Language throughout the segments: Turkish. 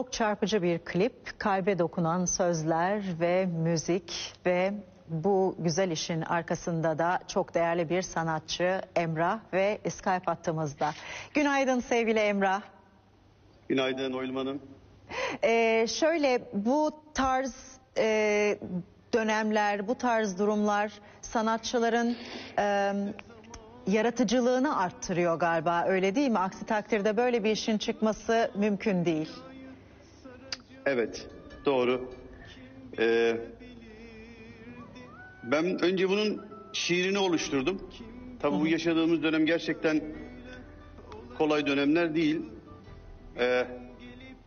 Çok çarpıcı bir klip, kalbe dokunan sözler ve müzik ve bu güzel işin arkasında da çok değerli bir sanatçı Emrah ve Skype hattımızda. Günaydın sevgili Emrah. Günaydın Oylum Hanım. Ee, şöyle bu tarz e, dönemler, bu tarz durumlar sanatçıların e, yaratıcılığını arttırıyor galiba öyle değil mi? Aksi takdirde böyle bir işin çıkması mümkün değil. Evet, doğru. Ee, ben önce bunun şiirini oluşturdum. Tabii bu yaşadığımız dönem gerçekten kolay dönemler değil. Ee,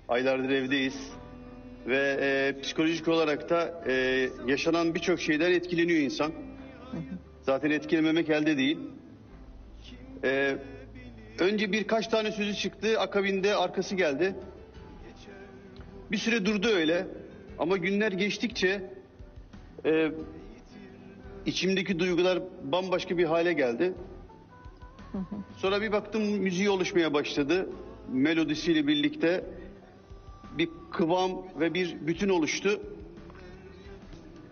aylardır evdeyiz. Ve e, psikolojik olarak da e, yaşanan birçok şeyden etkileniyor insan. Zaten etkilememek elde değil. Ee, önce birkaç tane sözü çıktı, akabinde arkası geldi. Bir süre durdu öyle ama günler geçtikçe e, içimdeki duygular bambaşka bir hale geldi. Sonra bir baktım müziği oluşmaya başladı. Melodisiyle birlikte bir kıvam ve bir bütün oluştu.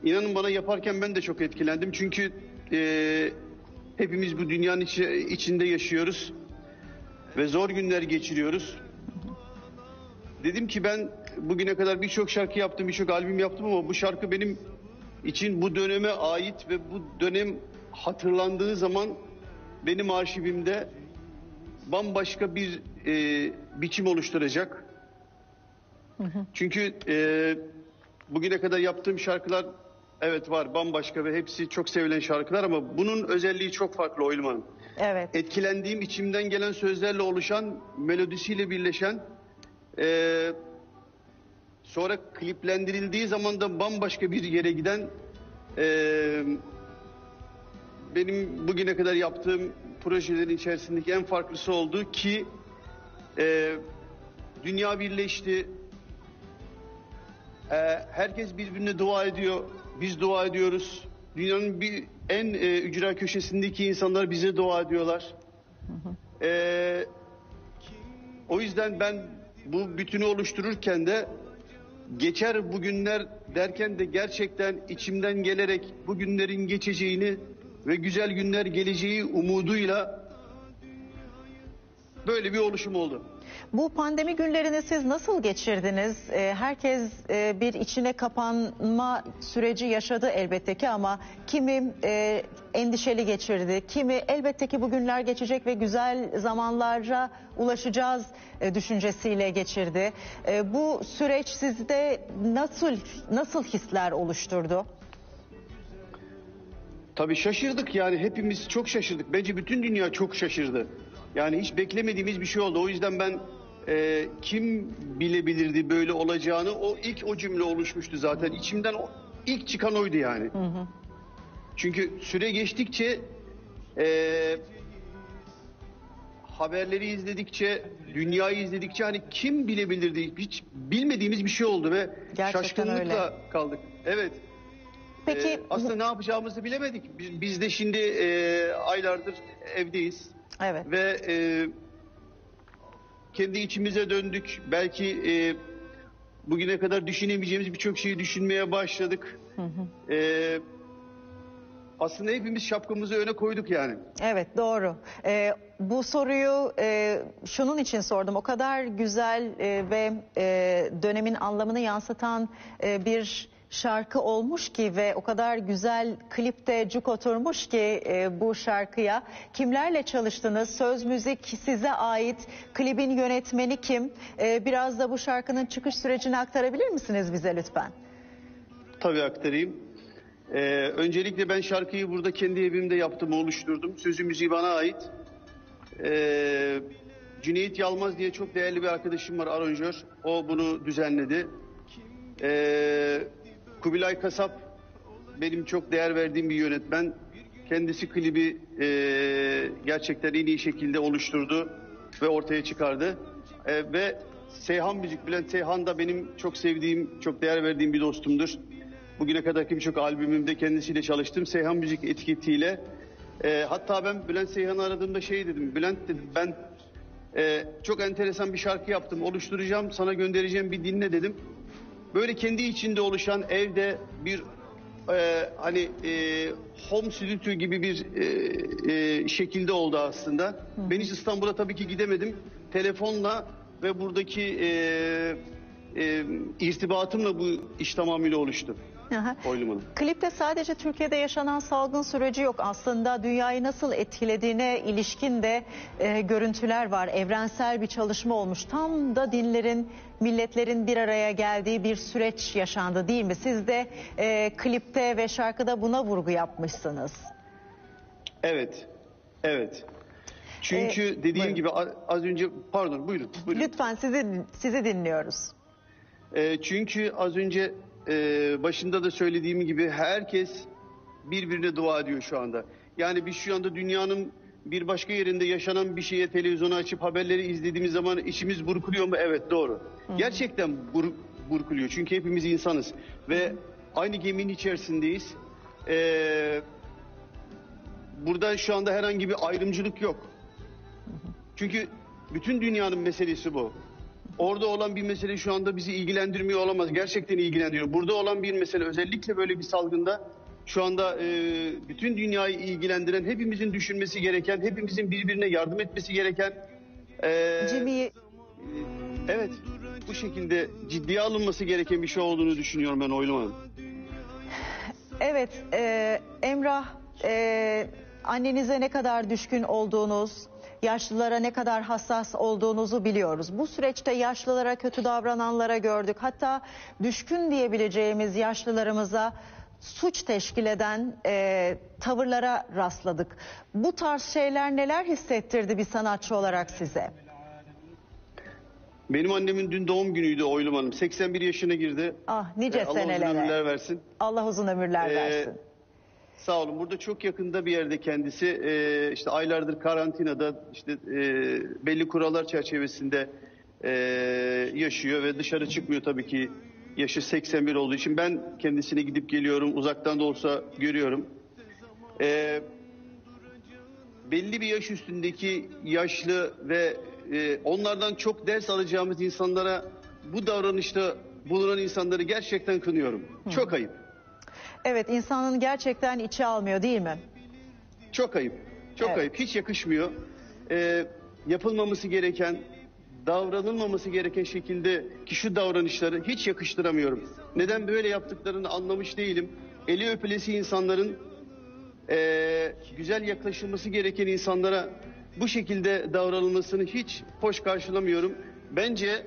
İnanın bana yaparken ben de çok etkilendim. Çünkü e, hepimiz bu dünyanın içi- içinde yaşıyoruz. Ve zor günler geçiriyoruz. Dedim ki ben bugüne kadar birçok şarkı yaptım, birçok albüm yaptım ama bu şarkı benim için bu döneme ait ve bu dönem hatırlandığı zaman benim arşivimde bambaşka bir e, biçim oluşturacak. Çünkü e, bugüne kadar yaptığım şarkılar evet var bambaşka ve hepsi çok sevilen şarkılar ama bunun özelliği çok farklı Oylum Hanım Evet. etkilendiğim içimden gelen sözlerle oluşan melodisiyle birleşen eee, sonra kliplendirildiği zaman da bambaşka bir yere giden eee, benim bugüne kadar yaptığım projelerin içerisindeki en farklısı oldu ki eee, dünya birleşti. Eee, herkes birbirine dua ediyor. Biz dua ediyoruz. Dünyanın bir en e, ücra köşesindeki insanlar bize dua ediyorlar. Eee, o yüzden ben bu bütünü oluştururken de geçer bugünler derken de gerçekten içimden gelerek bu günlerin geçeceğini ve güzel günler geleceği umuduyla böyle bir oluşum oldu. Bu pandemi günlerini siz nasıl geçirdiniz? Ee, herkes e, bir içine kapanma süreci yaşadı elbette ki ama kimi e, endişeli geçirdi, kimi elbette ki bu günler geçecek ve güzel zamanlara ulaşacağız e, düşüncesiyle geçirdi. E, bu süreç sizde nasıl nasıl hisler oluşturdu? Tabii şaşırdık yani hepimiz çok şaşırdık. Bence bütün dünya çok şaşırdı. Yani hiç beklemediğimiz bir şey oldu. O yüzden ben e, kim bilebilirdi böyle olacağını o ilk o cümle oluşmuştu zaten. İçimden o, ilk çıkan oydu yani. Çünkü süre geçtikçe e, haberleri izledikçe, dünyayı izledikçe hani kim bilebilirdi? Hiç bilmediğimiz bir şey oldu ve Gerçekten şaşkınlıkla öyle. kaldık. Evet. Peki Ee, aslında ne yapacağımızı bilemedik. Biz, biz de şimdi e, aylardır evdeyiz evet. ve e, kendi içimize döndük. Belki e, bugüne kadar düşünemeyeceğimiz birçok şeyi düşünmeye başladık. E, aslında hepimiz şapkamızı öne koyduk yani. Evet doğru. Ee, bu soruyu e, şunun için sordum. O kadar güzel e, ve e, dönemin anlamını yansıtan e, bir şarkı olmuş ki ve o kadar güzel klipte cuk oturmuş ki e, bu şarkıya. Kimlerle çalıştınız? Söz müzik size ait. Klibin yönetmeni kim? E, biraz da bu şarkının çıkış sürecini aktarabilir misiniz bize lütfen? Tabii aktarayım. Ee, öncelikle ben şarkıyı burada kendi evimde yaptım, oluşturdum. Sözü müziği bana ait. Ee, Cüneyt Yalmaz diye çok değerli bir arkadaşım var, aranjör. O bunu düzenledi. Ee, Kubilay Kasap benim çok değer verdiğim bir yönetmen. Kendisi klibi e, gerçekten en iyi şekilde oluşturdu ve ortaya çıkardı. E, ve Seyhan Müzik, Bülent Seyhan da benim çok sevdiğim, çok değer verdiğim bir dostumdur. Bugüne kadarki birçok albümümde kendisiyle çalıştım. Seyhan Müzik etiketiyle. E, hatta ben Bülent Seyhan'ı aradığımda şey dedim. Bülent dedim ben Ee, çok enteresan bir şarkı yaptım. Oluşturacağım, sana göndereceğim bir dinle dedim. Böyle kendi içinde oluşan evde bir e, hani e, home studio gibi bir e, e, şekilde oldu aslında. Ben hiç İstanbul'a tabii ki gidemedim. Telefonla ve buradaki e, e, irtibatımla bu iş tamamıyla oluştu. Aha. Klipte sadece Türkiye'de yaşanan salgın süreci yok. Aslında dünyayı nasıl etkilediğine ilişkin de e, görüntüler var. Evrensel bir çalışma olmuş. Tam da dinlerin, milletlerin bir araya geldiği bir süreç yaşandı değil mi? Siz de e, klipte ve şarkıda buna vurgu yapmışsınız. Evet. Evet. Çünkü Ee, dediğim buyurun. gibi az önce pardon buyurun. buyurun. Lütfen sizi sizi dinliyoruz. Ee, çünkü az önce e, başında da söylediğim gibi herkes birbirine dua ediyor şu anda. Yani biz şu anda dünyanın bir başka yerinde yaşanan bir şeye televizyonu açıp haberleri izlediğimiz zaman içimiz burkuluyor mu? Evet doğru. Gerçekten bur- burkuluyor. Çünkü hepimiz insanız ve aynı geminin içerisindeyiz. Ee, burada şu anda herhangi bir ayrımcılık yok. Çünkü bütün dünyanın meselesi bu. Orada olan bir mesele şu anda bizi ilgilendirmiyor olamaz. Gerçekten ilgilendiriyor. Burada olan bir mesele özellikle böyle bir salgında şu anda e, bütün dünyayı ilgilendiren, hepimizin düşünmesi gereken, hepimizin birbirine yardım etmesi gereken e, Jimmy'yi evet bu şekilde ciddiye alınması gereken bir şey olduğunu düşünüyorum ben Oylum Hanım. Evet, e, Emrah, e, annenize ne kadar düşkün olduğunuz, yaşlılara ne kadar hassas olduğunuzu biliyoruz. Bu süreçte yaşlılara kötü davrananlara gördük. Hatta düşkün diyebileceğimiz yaşlılarımıza suç teşkil eden e, tavırlara rastladık. Bu tarz şeyler neler hissettirdi bir sanatçı olarak size? Benim annemin dün doğum günüydü Oylum Hanım. 81 yaşına girdi. Ah nice E, Allah uzun senelere. ömürler versin. Allah uzun ömürler Ee, versin. Sağ olun. Burada çok yakında bir yerde kendisi e, işte aylardır karantinada işte e, belli kurallar çerçevesinde e, yaşıyor ve dışarı çıkmıyor tabii ki yaşı 81 olduğu için ben kendisine gidip geliyorum uzaktan da olsa görüyorum. E, belli bir yaş üstündeki yaşlı ve e, onlardan çok ders alacağımız insanlara bu davranışta bulunan insanları gerçekten kınıyorum. Çok ayıp. Evet insanın gerçekten içi almıyor değil mi? Çok ayıp. Çok Evet. ayıp. Hiç yakışmıyor. Ee, yapılmaması gereken, davranılmaması gereken şekilde ki şu davranışları hiç yakıştıramıyorum. Neden böyle yaptıklarını anlamış değilim. Eli öpülesi insanların ee, güzel yaklaşılması gereken insanlara bu şekilde davranılmasını hiç hoş karşılamıyorum. Bence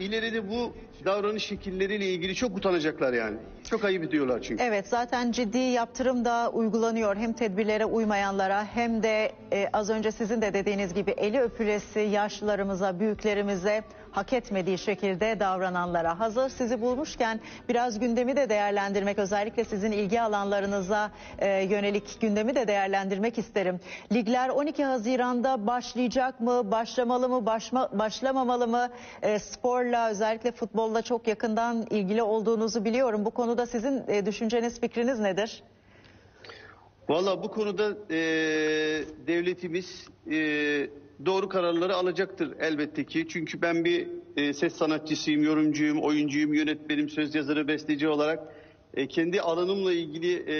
ileride bu davranış şekilleriyle ilgili çok utanacaklar yani. Çok ayıp ediyorlar çünkü. Evet zaten ciddi yaptırım da uygulanıyor hem tedbirlere uymayanlara hem de e, az önce sizin de dediğiniz gibi eli öpülesi yaşlılarımıza, büyüklerimize hak etmediği şekilde davrananlara. Hazır sizi bulmuşken biraz gündemi de değerlendirmek özellikle sizin ilgi alanlarınıza e, yönelik gündemi de değerlendirmek isterim. Ligler 12 Haziran'da başlayacak mı, başlamalı mı, başma- başlamamalı mı? E, sporla özellikle futbolla çok yakından ilgili olduğunuzu biliyorum. Bu konuda sizin e, düşünceniz, fikriniz nedir? Valla bu konuda e, devletimiz e, doğru kararları alacaktır elbette ki. Çünkü ben bir e, ses sanatçısıyım, yorumcuyum, oyuncuyum, yönetmenim, söz yazarı, besteci olarak e, kendi alanımla ilgili e,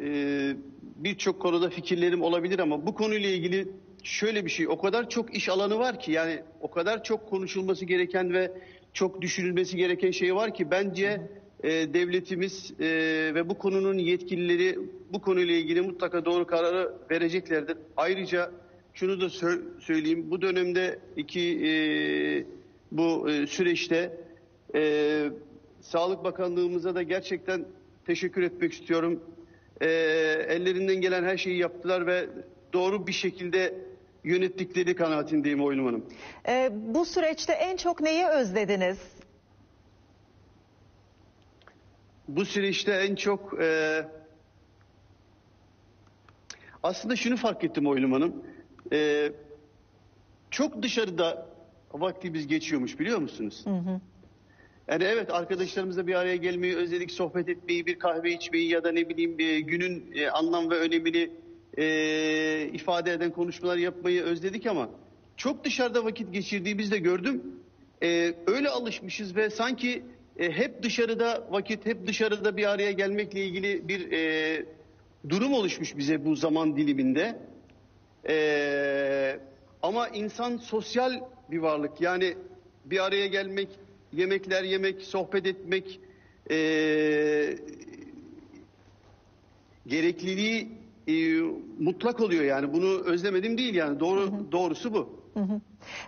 e, birçok konuda fikirlerim olabilir ama bu konuyla ilgili şöyle bir şey o kadar çok iş alanı var ki yani o kadar çok konuşulması gereken ve çok düşünülmesi gereken şey var ki bence e, devletimiz e, ve bu konunun yetkilileri bu konuyla ilgili mutlaka doğru kararı vereceklerdir. Ayrıca şunu da sö- söyleyeyim bu dönemde iki e, bu e, süreçte e, Sağlık Bakanlığımıza da gerçekten teşekkür etmek istiyorum. E, ellerinden gelen her şeyi yaptılar ve doğru bir şekilde yönettikleri kanaatindeyim Oylum Hanım. E, bu süreçte en çok neyi özlediniz? Bu süreçte en çok e, aslında şunu fark ettim Oylum Hanım. E, çok dışarıda vaktimiz geçiyormuş biliyor musunuz? Yani evet arkadaşlarımızla bir araya gelmeyi özledik, sohbet etmeyi, bir kahve içmeyi ya da ne bileyim günün e, anlam ve önemini e, ifade eden konuşmalar yapmayı özledik ama çok dışarıda vakit geçirdiğimizi de gördüm. Ee, öyle alışmışız ve sanki e, hep dışarıda vakit, hep dışarıda bir araya gelmekle ilgili bir e, durum oluşmuş bize bu zaman diliminde. Ee, ama insan sosyal bir varlık. Yani bir araya gelmek, yemekler yemek, sohbet etmek, e, gerekliliği e, mutlak oluyor yani. Bunu özlemedim değil yani. Doğru doğrusu bu.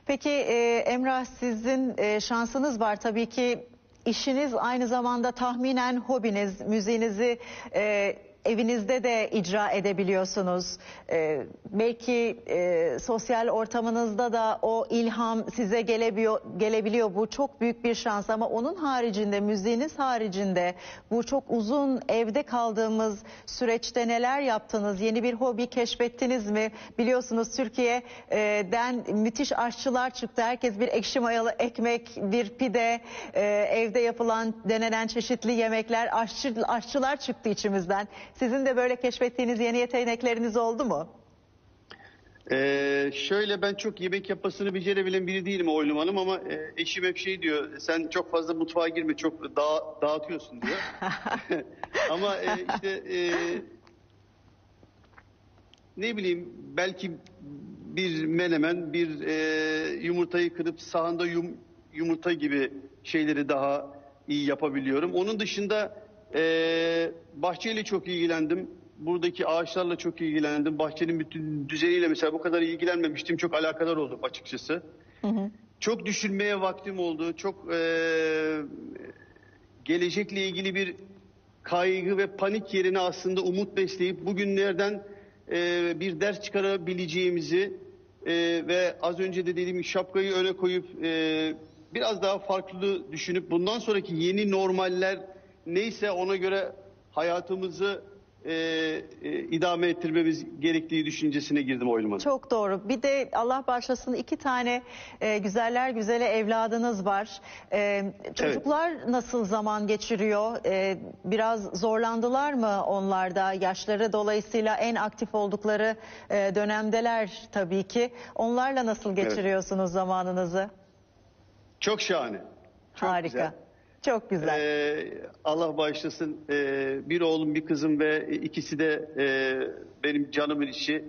Peki e, Emrah sizin e, şansınız var tabii ki işiniz aynı zamanda tahminen hobiniz, müziğinizi e, evinizde de icra edebiliyorsunuz. E, belki e, sosyal ortamınızda da o ilham size gelebiliyor, gelebiliyor. Bu çok büyük bir şans ama onun haricinde, müziğiniz haricinde bu çok uzun evde kaldığımız süreçte neler yaptınız? Yeni bir hobi keşfettiniz mi? Biliyorsunuz Türkiye'den müthiş aşçılar çıktı. Herkes bir ekşi mayalı ekmek, bir pide, e, evde yapılan, denenen çeşitli yemekler, aşçı, aşçılar çıktı içimizden. Sizin de böyle keşfettiğiniz yeni yetenekleriniz oldu mu? Ee, şöyle ben çok yemek yapmasını becerebilen biri değilim Oylum Hanım ama e, eşim hep şey diyor sen çok fazla mutfağa girme çok dağ, dağıtıyorsun diyor. ama e, işte e, ne bileyim belki bir menemen bir e, yumurtayı kırıp sahanda yum, yumurta gibi şeyleri daha iyi yapabiliyorum. Onun dışında e, bahçeyle çok ilgilendim. Buradaki ağaçlarla çok ilgilendim. Bahçenin bütün düzeniyle mesela bu kadar ilgilenmemiştim. Çok alakadar oldum açıkçası. Çok düşünmeye vaktim oldu. Çok e, gelecekle ilgili bir kaygı ve panik yerine aslında umut besleyip bugünlerden e, bir ders çıkarabileceğimizi e, ve az önce de dediğim gibi şapkayı öne koyup e, biraz daha farklı düşünüp bundan sonraki yeni normaller neyse ona göre hayatımızı e, e, idame ettirmemiz gerektiği düşüncesine girdim oyluma. Çok doğru. Bir de Allah bağışlasın iki tane e, güzeller güzele evladınız var. E, çocuklar nasıl zaman geçiriyor? E, biraz zorlandılar mı onlarda? Yaşları dolayısıyla en aktif oldukları e, dönemdeler tabii ki. Onlarla nasıl geçiriyorsunuz zamanınızı? Çok şahane. Çok Harika. güzel. Çok güzel. Ee, Allah bağışlasın. Ee, bir oğlum, bir kızım ve ikisi de e, benim canımın içi.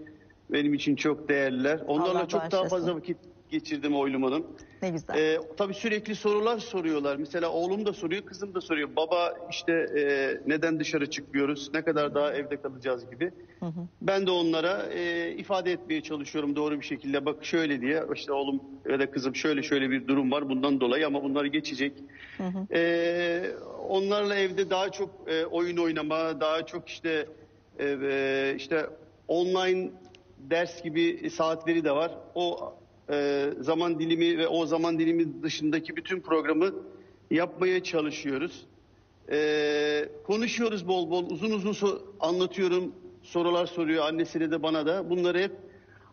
Benim için çok değerliler. Onlarla Allah çok daha bağışlasın. fazla vakit geçirdim Oylum Hanım. ne güzel. Ee, tabii sürekli sorular soruyorlar. Mesela oğlum da soruyor, kızım da soruyor. Baba işte e, neden dışarı çıkmıyoruz? Ne kadar daha evde kalacağız gibi. Ben de onlara e, ifade etmeye çalışıyorum doğru bir şekilde. Bak şöyle diye işte oğlum ya da kızım şöyle şöyle bir durum var bundan dolayı ama bunlar geçecek. Ee, onlarla evde daha çok e, oyun oynama, daha çok işte e, e, işte online ders gibi saatleri de var. O e, zaman dilimi ve o zaman dilimi dışındaki bütün programı yapmaya çalışıyoruz. E, konuşuyoruz bol bol, uzun uzun anlatıyorum. Sorular soruyor annesine de bana da. Bunları hep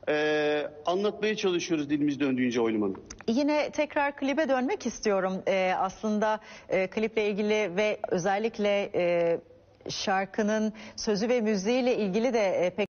e, anlatmaya çalışıyoruz dilimiz döndüğünce Oylum Hanım. Yine tekrar klibe dönmek istiyorum. Ee, aslında e, kliple ilgili ve özellikle e, şarkının sözü ve müziğiyle ilgili de e, pek